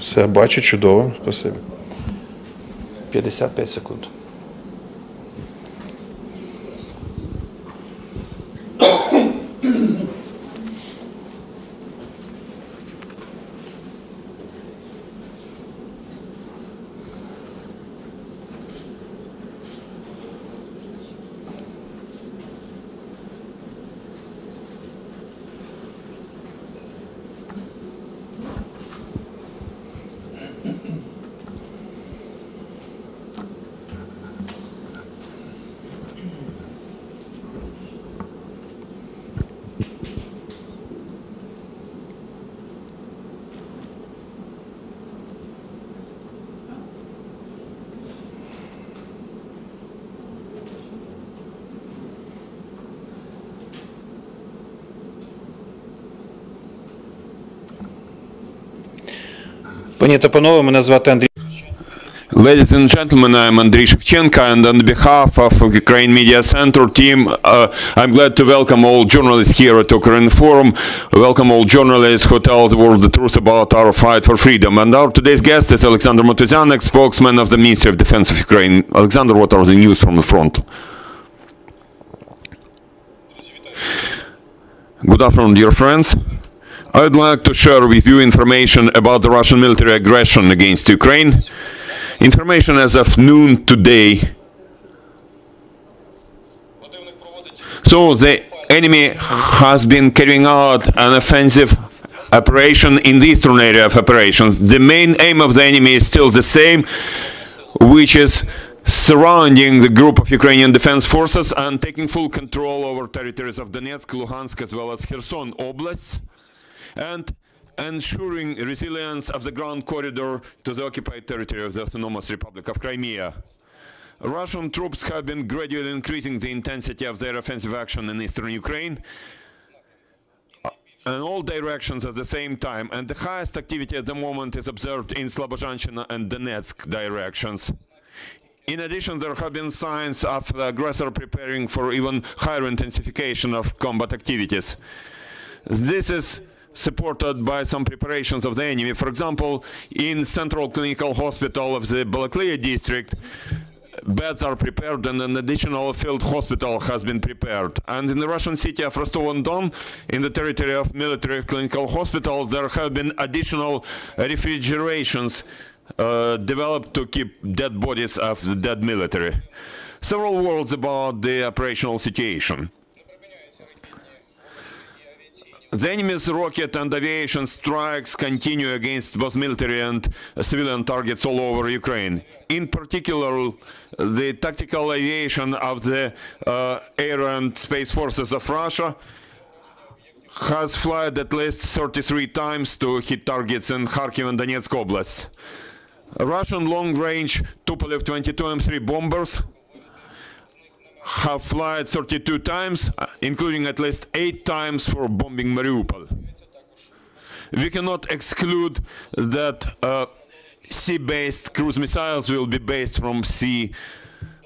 Все, бачу, чудово. Спасибо. 55 секунд. Ladies and gentlemen, I'm Andriy Shevchenko, and on behalf of Ukraine Media Center team, uh, I'm glad to welcome all journalists here at Ukraine Forum. Welcome all journalists who tell the world the truth about our fight for freedom. And our today's guest is Alexander Motuzyanyk, spokesman of the Ministry of Defense of Ukraine. Alexander, what are the news from the front? Good afternoon, dear friends. I'd like to share with you information about the Russian military aggression against Ukraine. Information as of noon today. So the enemy has been carrying out an offensive operation in the eastern area of operations. The main aim of the enemy is still the same, which is surrounding the group of Ukrainian defense forces and taking full control over territories of Donetsk, Luhansk, as well as Kherson oblasts, and ensuring resilience of the ground corridor to the occupied territory of the Autonomous Republic of Crimea. Russian troops have been gradually increasing the intensity of their offensive action in eastern Ukraine uh, in all directions at the same time, and the highest activity at the moment is observed in Slobozhanshchina and Donetsk directions. In addition, there have been signs of the aggressor preparing for even higher intensification of combat activities. This is supported by some preparations of the enemy. For example, in Central Clinical Hospital of the Balaklia district, beds are prepared and an additional field hospital has been prepared. And in the Russian city of Rostov-on-Don, in the territory of military clinical hospital, there have been additional refrigerations uh, developed to keep dead bodies of the dead military. Several words about the operational situation. The enemy's rocket and aviation strikes continue against both military and civilian targets all over Ukraine. In particular, the tactical aviation of the uh, air and space forces of Russia has flown at least 33 times to hit targets in Kharkiv and Donetsk oblasts. Russian long-range Tupolev 22 M3 bombers have fired 32 times, uh, including at least eight times for bombing Mariupol. We cannot exclude that uh, sea-based cruise missiles will be based from sea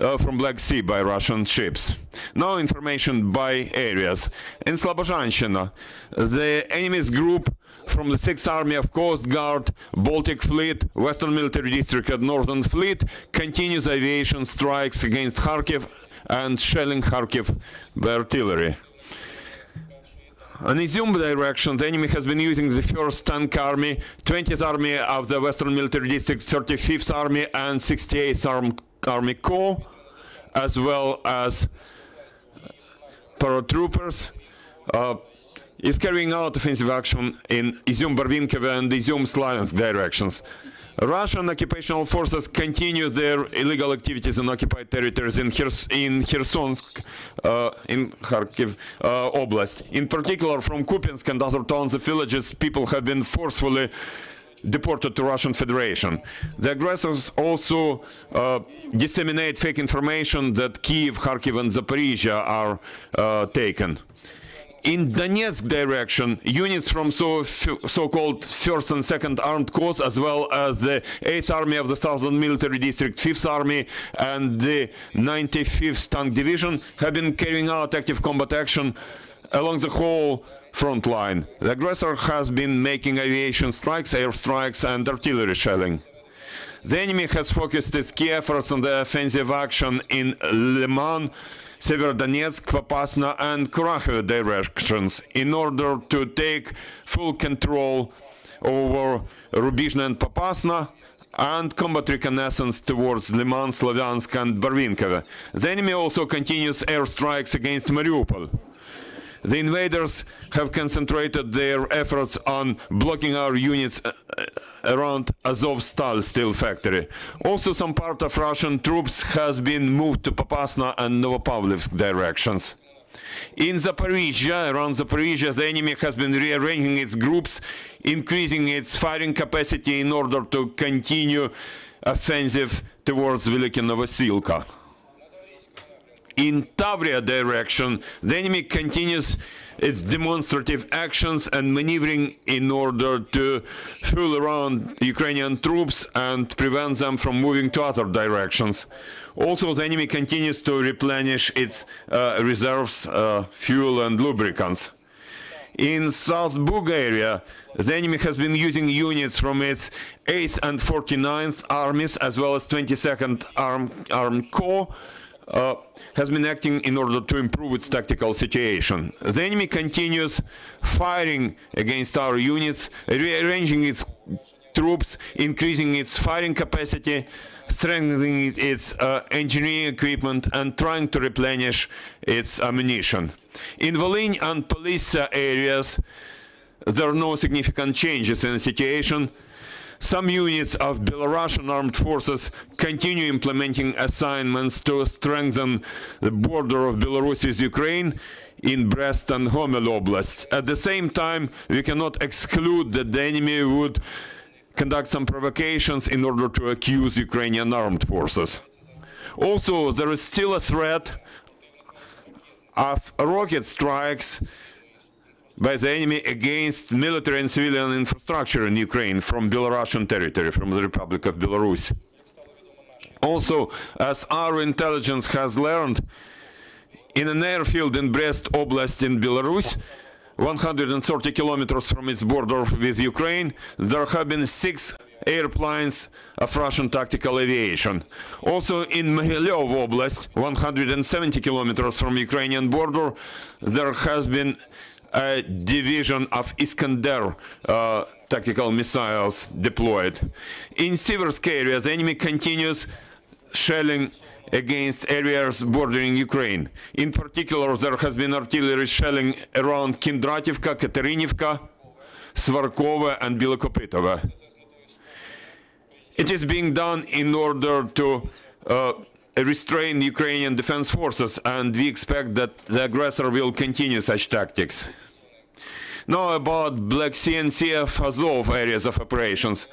uh, from Black Sea by Russian ships. Now information by areas. In Slobozhanshchina, the enemy's group from the 6th Army of Coast Guard, Baltic Fleet, Western Military District and Northern Fleet continues aviation strikes against Kharkiv and shelling Kharkiv by artillery. On Izium direction, the enemy has been using the 1st Tank Army, 20th Army of the Western Military District, 35th Army and 68th Arm Army Corps, as well as paratroopers, uh, is carrying out offensive action in Izium-Barvinkovo and Izium-Slaviansk directions. Russian occupational forces continue their illegal activities in occupied territories in, Khers in Kherson, uh, in Kharkiv uh, Oblast. In particular, from Kupiansk and other towns and villages, people have been forcefully deported to Russian Federation. The aggressors also uh, disseminate fake information that Kiev, Kharkiv and Zaporizhia are uh, taken. In Donetsk direction, units from so, so-called 1st and 2nd Armed Corps, as well as the 8th Army of the Southern Military District, 5th Army, and the 95th Tank Division have been carrying out active combat action along the whole front line. The aggressor has been making aviation strikes, air strikes, and artillery shelling. The enemy has focused its key efforts on the offensive action in Liman, Severodonetsk, Popasna, and Kurakhove directions in order to take full control over Rubizhny and Popasna and combat reconnaissance towards Liman, Slavyansk, and Barvinkove. The enemy also continues airstrikes against Mariupol. The invaders have concentrated their efforts on blocking our units uh, uh, around Azovstal steel factory. Also, some part of Russian troops has been moved to Popasna and Novopavlivsk directions. In Zaporizhia, around Zaporizhia, the enemy has been rearranging its groups, increasing its firing capacity in order to continue offensive towards Veliki Novosilka in Tavria direction, the enemy continues its demonstrative actions and maneuvering in order to fool around Ukrainian troops and prevent them from moving to other directions. Also, the enemy continues to replenish its uh, reserves, uh, fuel and lubricants. In South Bug area, the enemy has been using units from its 8th and 49th armies as well as 22nd Arm, Arm Corps uh, has been acting in order to improve its tactical situation. The enemy continues firing against our units, rearranging its troops, increasing its firing capacity, strengthening its uh, engineering equipment, and trying to replenish its ammunition. In Volyn and Polissa areas, there are no significant changes in the situation. Some units of Belarusian armed forces continue implementing assignments to strengthen the border of Belarus with Ukraine in Brest and Homel oblasts. At the same time, we cannot exclude that the enemy would conduct some provocations in order to accuse Ukrainian armed forces. Also, there is still a threat of rocket strikes by the enemy against military and civilian infrastructure in Ukraine from Belarusian territory, from the Republic of Belarus. Also, as our intelligence has learned, in an airfield in Brest Oblast in Belarus, 130 kilometers from its border with Ukraine, there have been six airplanes of Russian tactical aviation. Also in Mogilev Oblast, 170 kilometers from Ukrainian border, there has been a division of Iskander uh, tactical missiles deployed. In Siversk area, the enemy continues shelling against areas bordering Ukraine. In particular, there has been artillery shelling around Kindrativka, Katerinivka, Svarkova and Bilokopitovo. It is being done in order to uh, restrain Ukrainian defense forces, and we expect that the aggressor will continue such tactics. Now about Black Sea and Sea of Azov areas of operations.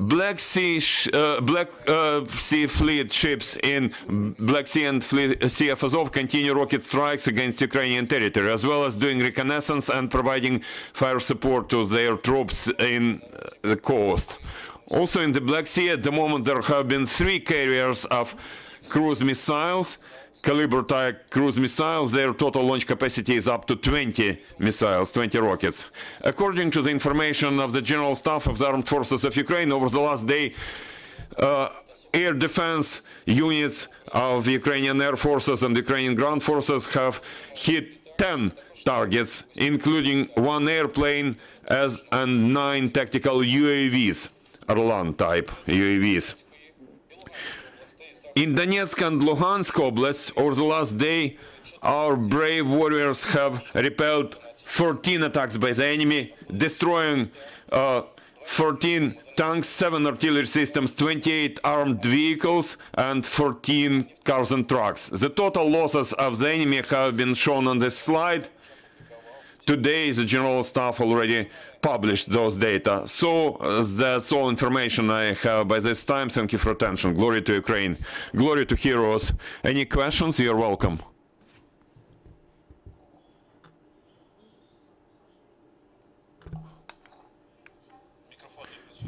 Black Sea, uh, Black uh, Sea Fleet ships in Black Sea and Fleet, Sea of Azov continue rocket strikes against Ukrainian territory, as well as doing reconnaissance and providing fire support to their troops in the coast. Also in the Black Sea, at the moment, there have been three carriers of cruise missiles, Kalibr type cruise missiles, their total launch capacity is up to 20 missiles, 20 rockets. According to the information of the General Staff of the Armed Forces of Ukraine, over the last day, uh, air defense units of Ukrainian Air Forces and Ukrainian Ground Forces have hit 10 targets, including one airplane as and nine tactical UAVs, Orlan type UAVs. In Donetsk and Luhansk oblasts, over the last day, our brave warriors have repelled 14 attacks by the enemy, destroying uh, 14 tanks, 7 artillery systems, 28 armed vehicles, and 14 cars and trucks. The total losses of the enemy have been shown on this slide. Today, the General Staff already published those data. So uh, that's all information I have by this time. Thank you for attention. Glory to Ukraine. Glory to heroes. Any questions? You're welcome.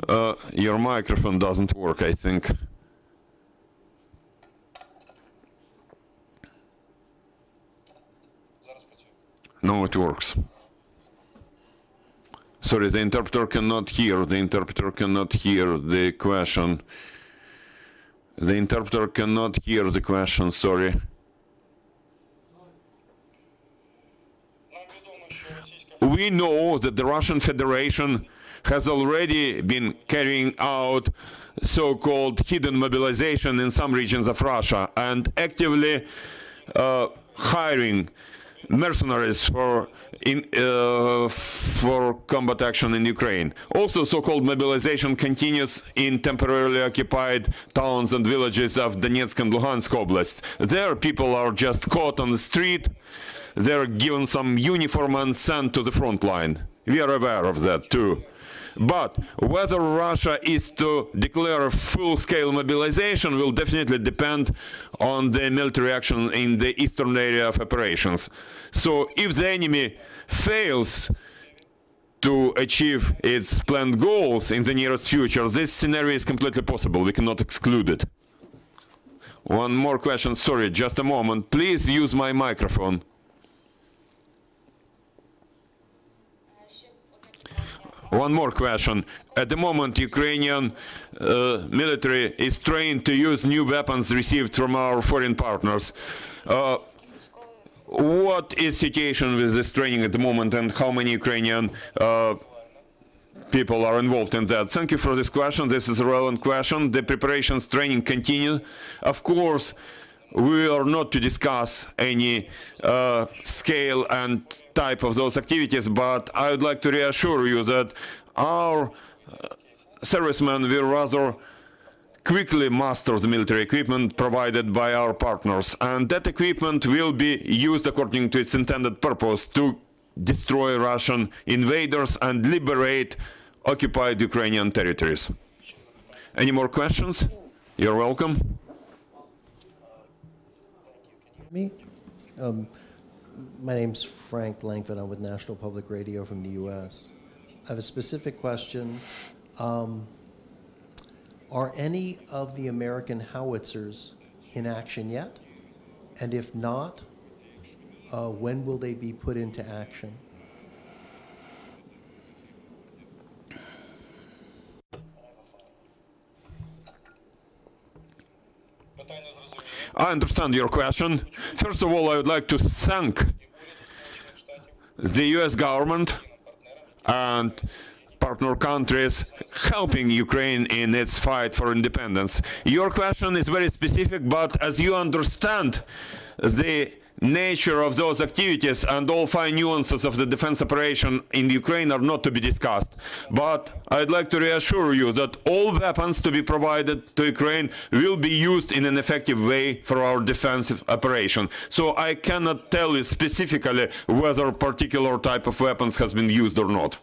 Uh, your microphone doesn't work, I think. No, it works. Sorry, the interpreter cannot hear. The interpreter cannot hear the question. The interpreter cannot hear the question. Sorry. We know that the Russian Federation has already been carrying out so-called hidden mobilization in some regions of Russia and actively uh, hiring mercenaries for in uh, for combat action in Ukraine. Also, so-called mobilization continues in temporarily occupied towns and villages of Donetsk and Luhansk oblasts. There, people are just caught on the street. They're given some uniform and sent to the front line. We are aware of that too. But whether Russia is to declare a full-scale mobilization will definitely depend on the military action in the eastern area of operations. So if the enemy fails to achieve its planned goals in the nearest future, this scenario is completely possible. We cannot exclude it. One more question. Sorry, just a moment. Please use my microphone. One more question. At the moment, Ukrainian uh, military is trained to use new weapons received from our foreign partners. Uh, what is the situation with this training at the moment, and how many Ukrainian uh, people are involved in that? Thank you for this question. This is a relevant question. The preparations training continue. Of course, we are not to discuss any uh, scale and type of those activities, but I would like to reassure you that our uh, servicemen will rather quickly master the military equipment provided by our partners, and that equipment will be used according to its intended purpose to destroy Russian invaders and liberate occupied Ukrainian territories. Any more questions? You're welcome. Me? Um, my name's Frank Langfitt. I'm with National Public Radio from the U.S. I have a specific question. Um, are any of the American howitzers in action yet? And if not, uh, when will they be put into action? I understand your question. First of all, I would like to thank the U.S. government and partner countries helping Ukraine in its fight for independence. Your question is very specific, but as you understand, the nature of those activities and all fine nuances of the defense operation in Ukraine are not to be discussed. But I'd like to reassure you that all weapons to be provided to Ukraine will be used in an effective way for our defensive operation. So I cannot tell you specifically whether a particular type of weapons has been used or not.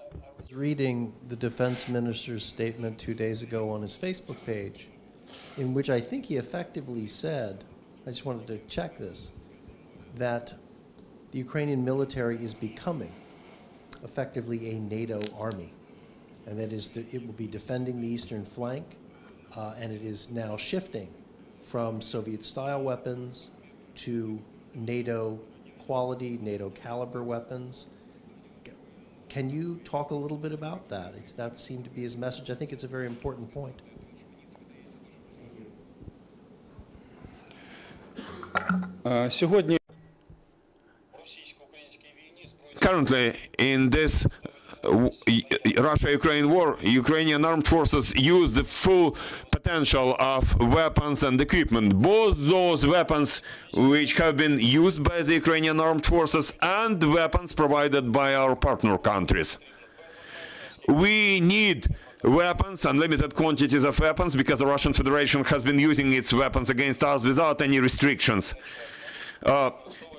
I was reading the defense minister's statement two days ago on his Facebook page, in which I think he effectively said, I just wanted to check this, that the Ukrainian military is becoming effectively a NATO army. And that is, that it will be defending the eastern flank, uh, and it is now shifting from Soviet style weapons to NATO quality, NATO caliber weapons. Can you talk a little bit about that? It's, that seemed to be his message. I think it's a very important point. Сьогодні російсько-українській війні збройні Currently, in this uh, Russia-Ukraine war, Ukrainian armed forces use the full potential of weapons and equipment. Both those weapons which have been used by the Ukrainian armed forces and weapons provided by our partner countries. We need weapons, unlimited quantities of weapons, because the Russian Federation has been using its weapons against us without any restrictions. Uh,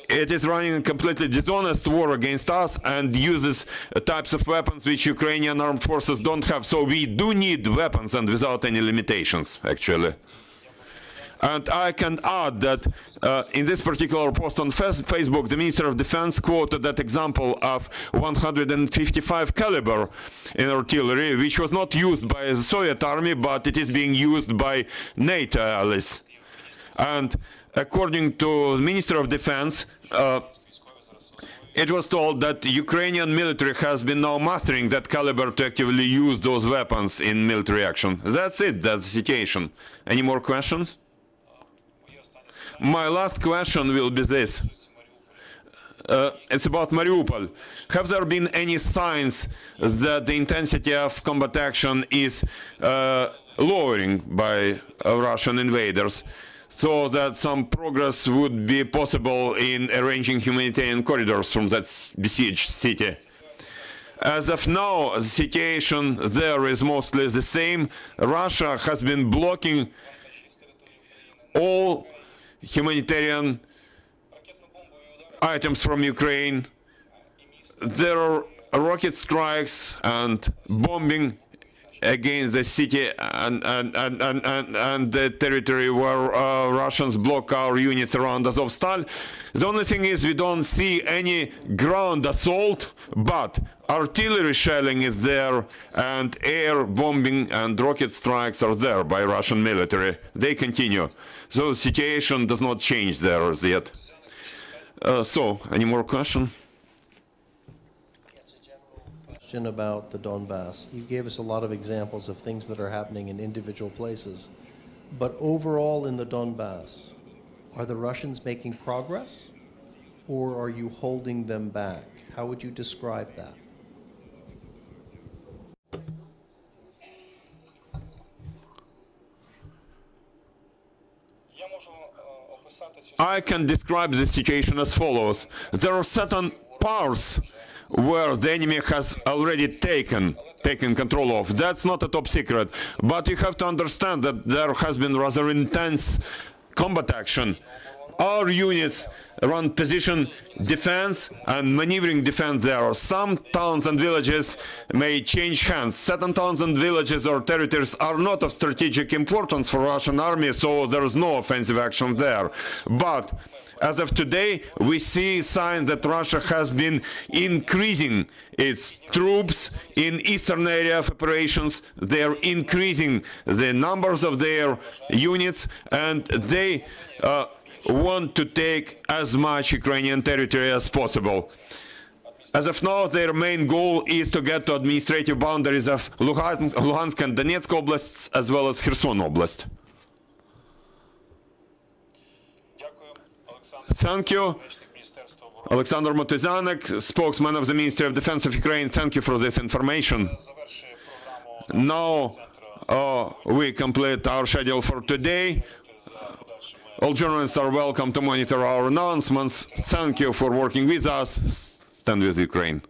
it is running a completely dishonest war against us and uses types of weapons which Ukrainian armed forces don't have. So we do need weapons and without any limitations, actually. And I can add that uh, in this particular post on Facebook, the Minister of Defense quoted that example of 155 caliber in artillery, which was not used by the Soviet army, but it is being used by NATO allies. And according to Minister of Defense, uh, it was told that Ukrainian military has been now mastering that caliber to actively use those weapons in military action. That's it, that's the situation. Any more questions? My last question will be this. Uh, it's about Mariupol. Have there been any signs that the intensity of combat action is uh, lowering by uh, Russian invaders? so that some progress would be possible in arranging humanitarian corridors from that besieged city. As of now, the situation there is mostly the same. Russia has been blocking all humanitarian items from Ukraine. There are rocket strikes and bombing against the city and, and, and, and, and, the territory where uh, Russians block our units around Azovstal. The only thing is we don't see any ground assault, but artillery shelling is there and air bombing and rocket strikes are there by Russian military. They continue. So the situation does not change there as yet. Uh, so, any more question? question about the Donbass. You gave us a lot of examples of things that are happening in individual places. But overall in the Donbass, are the Russians making progress or are you holding them back? How would you describe that? I can describe the situation as follows. There are certain parts where the enemy has already taken taken control of. That's not a top secret. But you have to understand that there has been rather intense combat action. Our units run position defense and maneuvering defense there. Some towns and villages may change hands. Certain towns and villages or territories are not of strategic importance for Russian army, so there is no offensive action there. But as of today, we see signs that Russia has been increasing its troops in eastern area of operations. They are increasing the numbers of their units, and they uh, want to take as much Ukrainian territory as possible. As of now, their main goal is to get to administrative boundaries of Luhansk and Donetsk oblasts, as well as Kherson Oblast. Thank you. Alexander Motuzyanyk, spokesman of the Ministry of Defense of Ukraine, thank you for this information. Now uh, we complete our schedule for today. All journalists are welcome to monitor our announcements. Thank you for working with us. Stand with Ukraine.